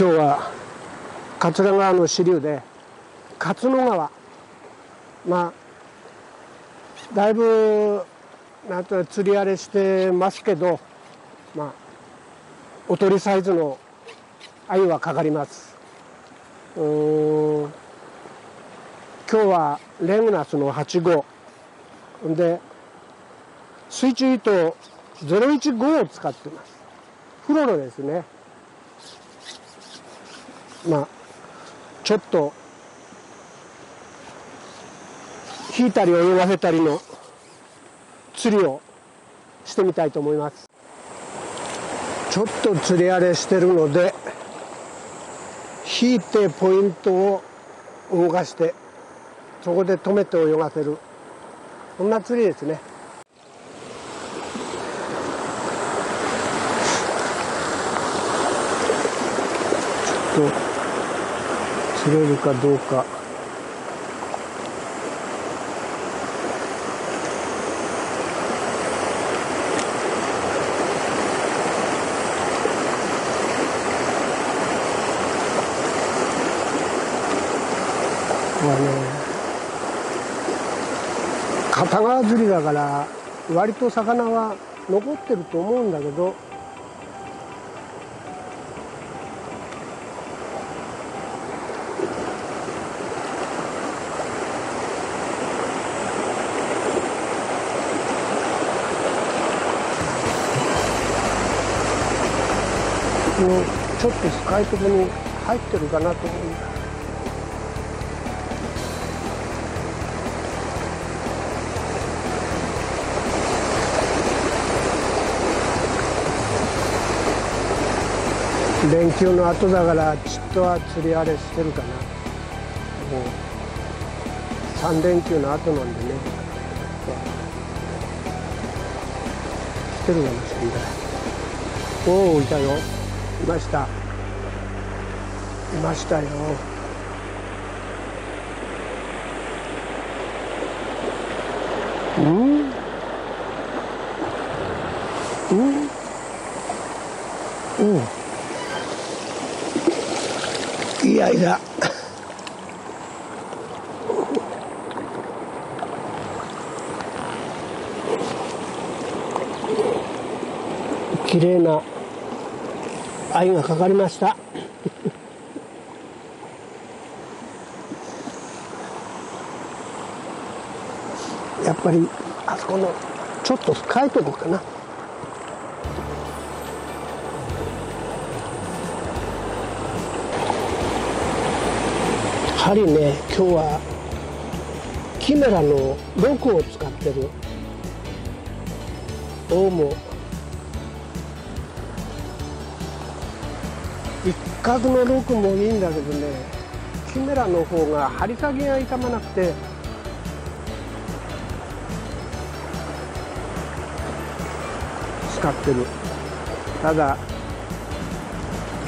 今日は桂川の支流で勝野川。まあだいぶなんと釣り荒れしてますけどまあおとりサイズの鮎はかかります。うん。今日はレグナスの8号で水中糸015を使ってます。フロロですねまあちょっと引いたり泳がせたりの釣りをしてみたいと思います。ちょっと釣り荒れしてるので引いてポイントを動かしてそこで止めて泳がせる。こんな釣りですね。ちょっと釣れるかどうか。はね片側釣りだから割と魚は残ってると思うんだけどもうちょっと深いところに入ってるかなと思う。んだ連休の後だからちっとは釣り荒れしてるかな。もう3連休の後なんでね。してるかもしれない。おおいたよ。いました。いましたよ。うん。うん。うん。いやいや綺麗な鮎がかかりました。やっぱりあそこのちょっと深いとこかな。針ね今日はキメラのロクを使ってる。どうも。一角のロクもいいんだけどねキメラの方が針先が傷まなくて。使ってる。ただ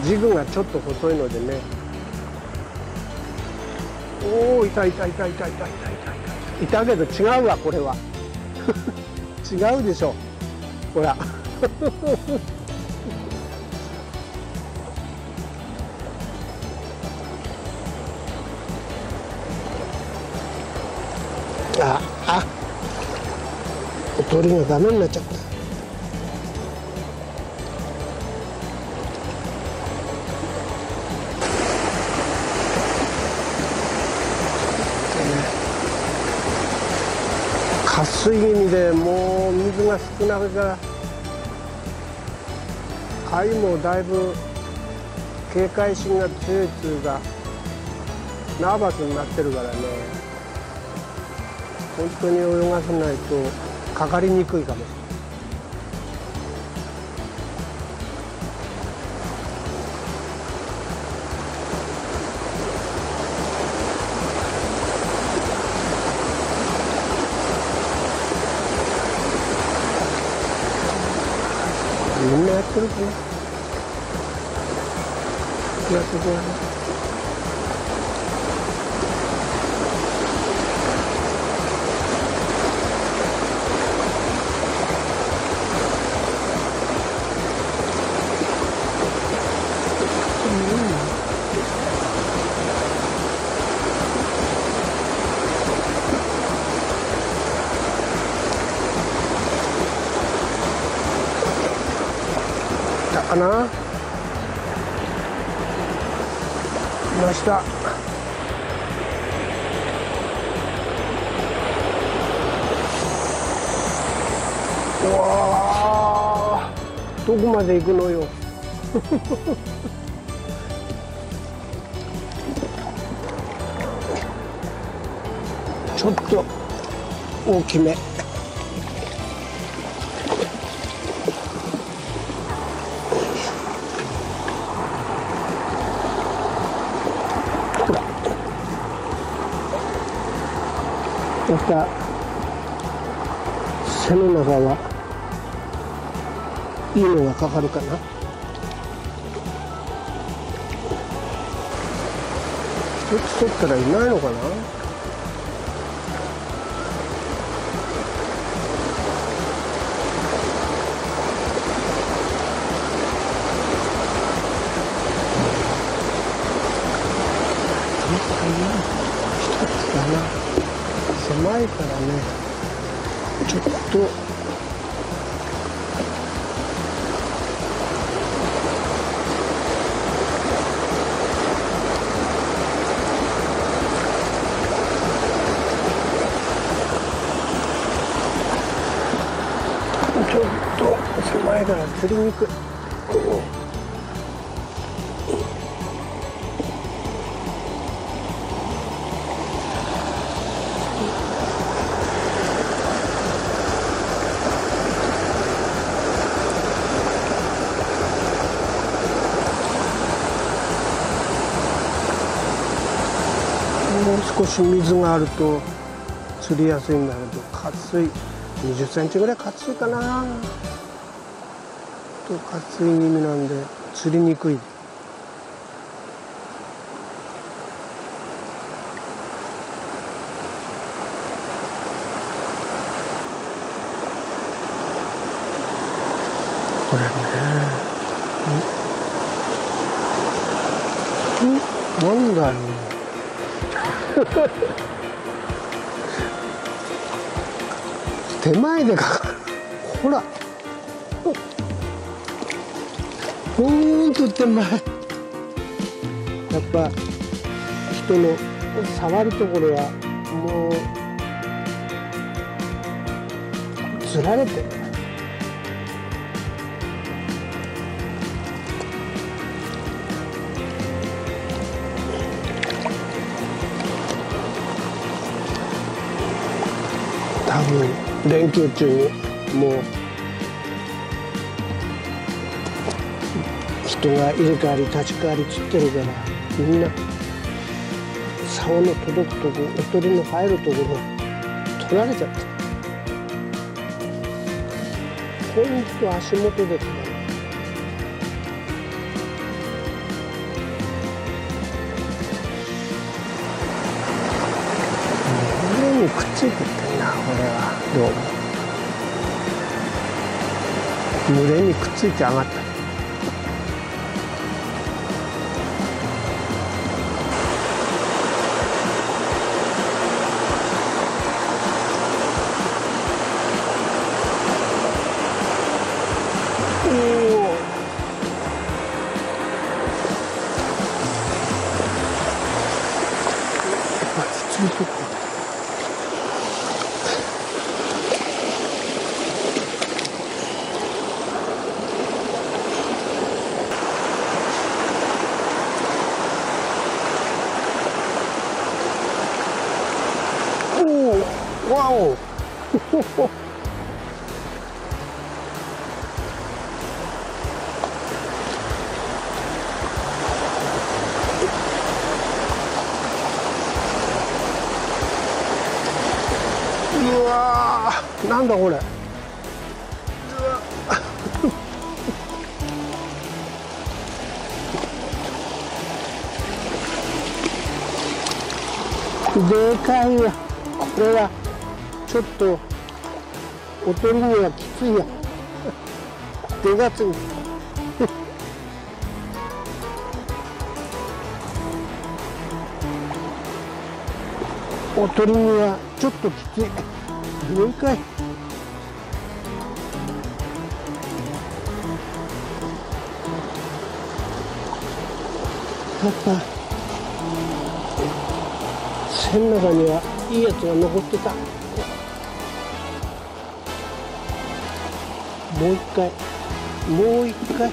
ジグがちょっと細いのでね。おおいたいたいたいたいたいたいたい。たけど違うわこれは。違うでしょ。ほら。おとりがダメになっちゃった。渇水気味でもう水が少なくから貝もだいぶ警戒心が強いっていうかナーバスになってるからね。本当に泳がせないと。かかりにくいかもしれない。みんなやってるかなやってくれうかな。いました。うわどこまで行くのよ。ちょっと大きめ。た背の中はいいのがかかるかな。そっち取ったらいないのかな。狭いからねちょっとちょっと狭いから釣りにくい。少し水があると釣りやすいんだけど活い20センチぐらい活いかな。と活い気味なんで釣りにくい。これね。ん？なんだろう手前でかかる。ほら。ほんと手前やっぱ人の触るところはもう釣られてる。多分連休中にもう人が入れ替わり立ち替わり釣ってるからみんな竿の届くとこおとりの入るところ取られちゃってほんと足元で止まるくっついてってんなこれはどうも群れにくっついて上がった。うわーなんだこれ。でかいわ。これはちょっと。おとりにはきついや。でかつい。おとりにはちょっときつい。もう一回。かった線の中にはいいやつが残ってた。もう一回もう一回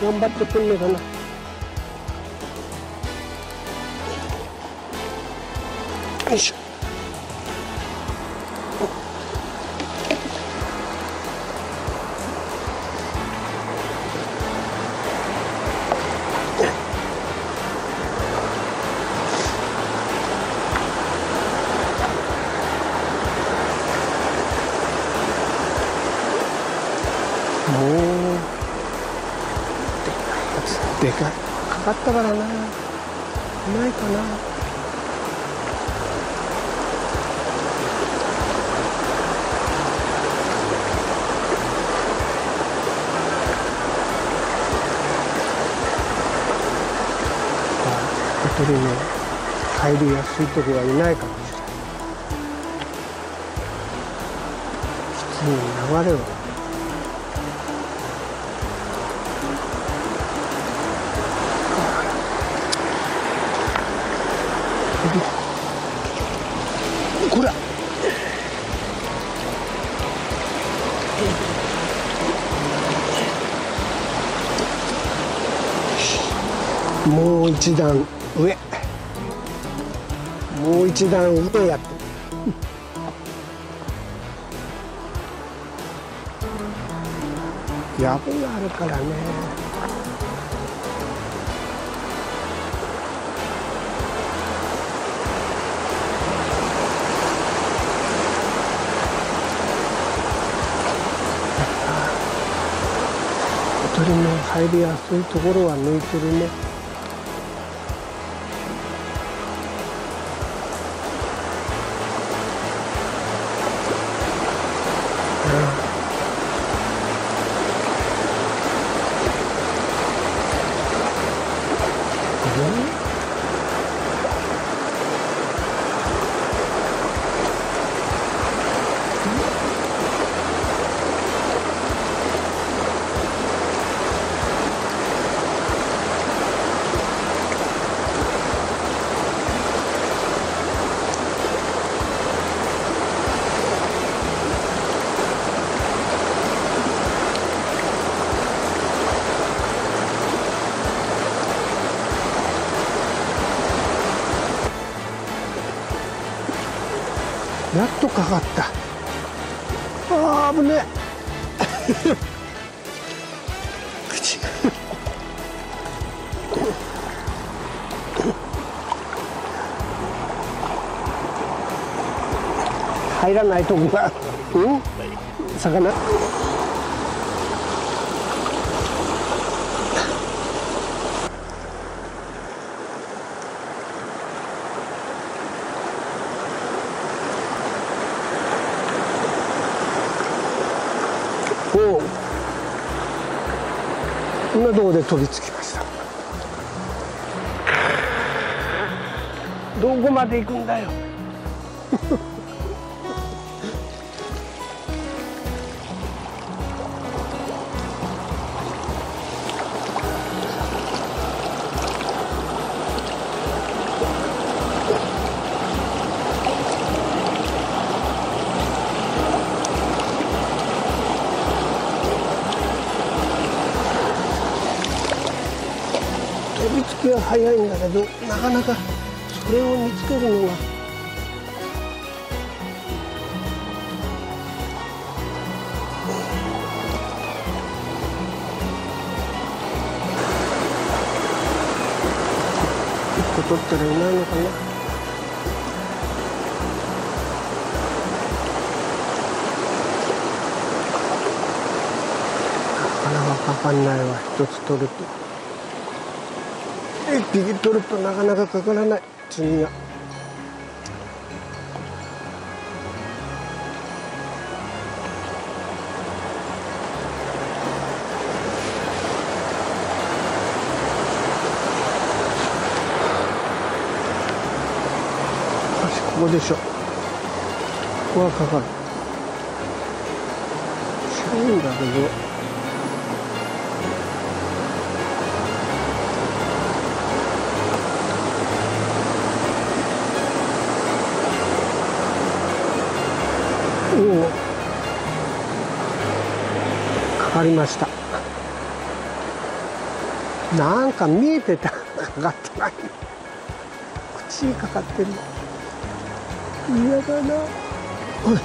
頑張ってくんのかな。よいしょ。でかいかかったからな。ないかな。小鳥の帰りやすいとこはいないかもしれないきつい流れを。一段上もう一段上やってやぶがあるからね鳥の入りやすいところは抜いてるね。っとかかった。あー危ねえ。口。入らないとこがうん？魚おう道で飛びつきました。どこまで行くんだよ。きは早いんだけどなかなかそれを見つけるのが。一個取ったらいないのかな？なかなかかかんないわ。一つ取ると。一匹取るとなかなかかからない。次が。ここでしょ。ここはかかる。近いんだけど。かりました。なんか見えてた。かかってない。口にかかってる。嫌だな。おい。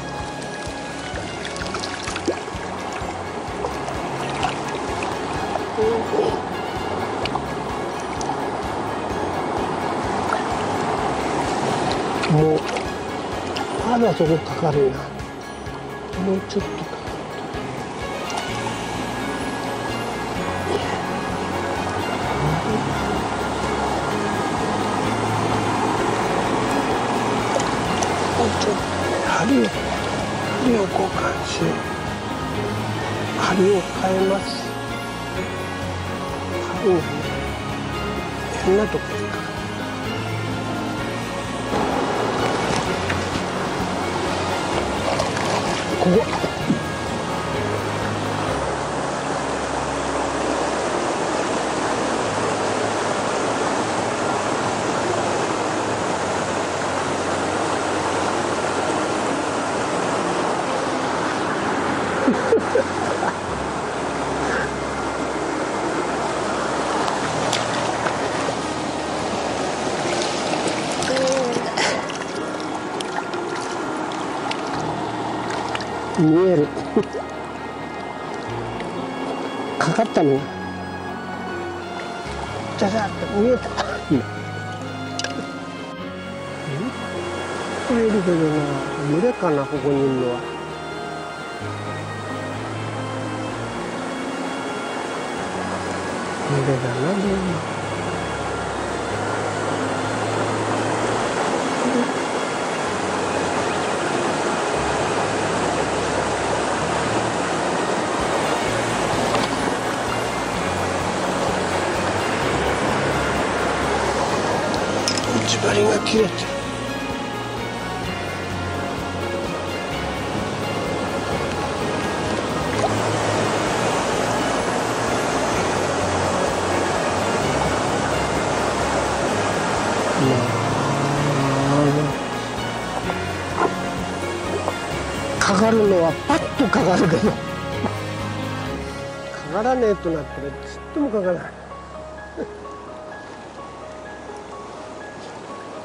もうまだそこかかるな。もうちょっと。針を変えます。針がね変なとこにかかるここ。かかったの？がじゃじゃっと見えた。いっぱいいるけどな群れかなここにいるのは。群れだなどうも。とかかるけど。かからねえとなったらちっともかからない。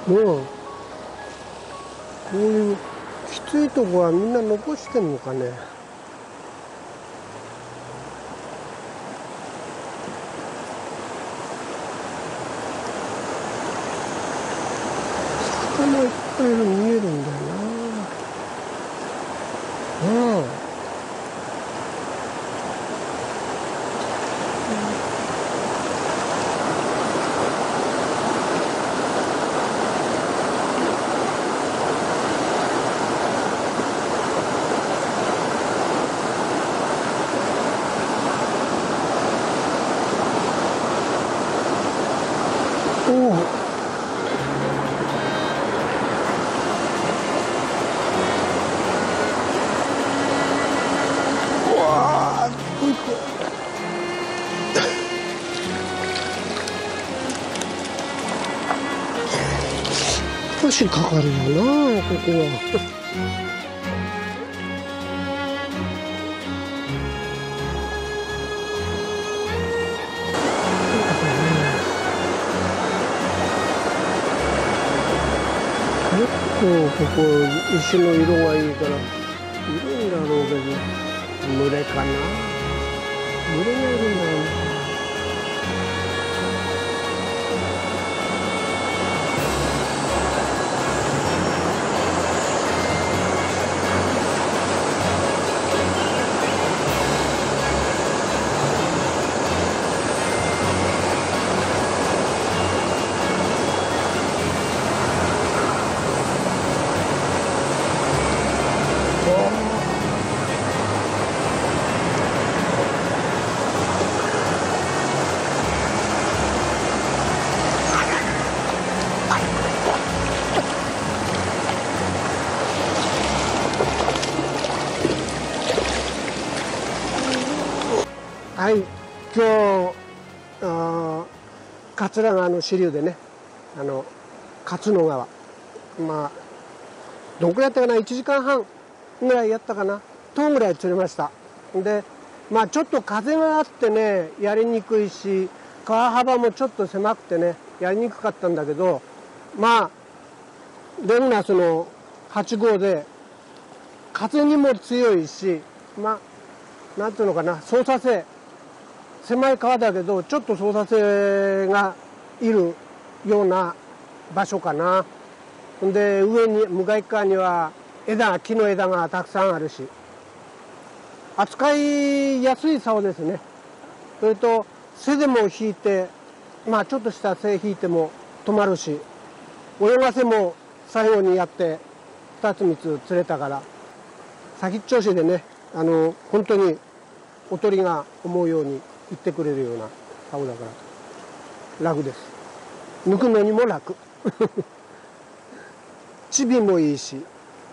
もうこういうきついとこはみんな残してんのかね。魚いっぱいいる見えるんだよな。少しかかるよなここは。結構ここ石の色がいいからいるんだろうけど群れかな群れがいるんだろう桂川の支流でねあの勝野川まあどんくらいやったかな？1時間半ぐらいやったかな？10ぐらい釣れました。でまあちょっと風があってねやりにくいし川幅もちょっと狭くてねやりにくかったんだけどまあレンガスの8号で風にも強いしまあなんていうのかな？操作性。狭い川だけどちょっと操作性がいるような場所かな。で上に向かい側には枝木の枝がたくさんあるし。扱いやすい竿ですね。それと背でも引いてまあちょっとした背引いても止まるし。泳がせも最後にやって2つ3つ釣れたから。先っちょしでねあの本当におとりが思うように行ってくれるような竿だから。楽です。抜くのにも楽。チビもいいし。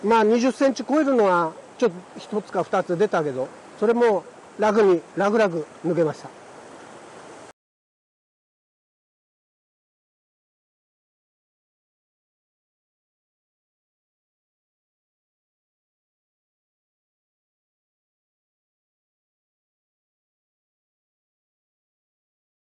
まあ20センチ超えるのはちょっと1つか2つ出たけどそれも楽に楽々抜けました。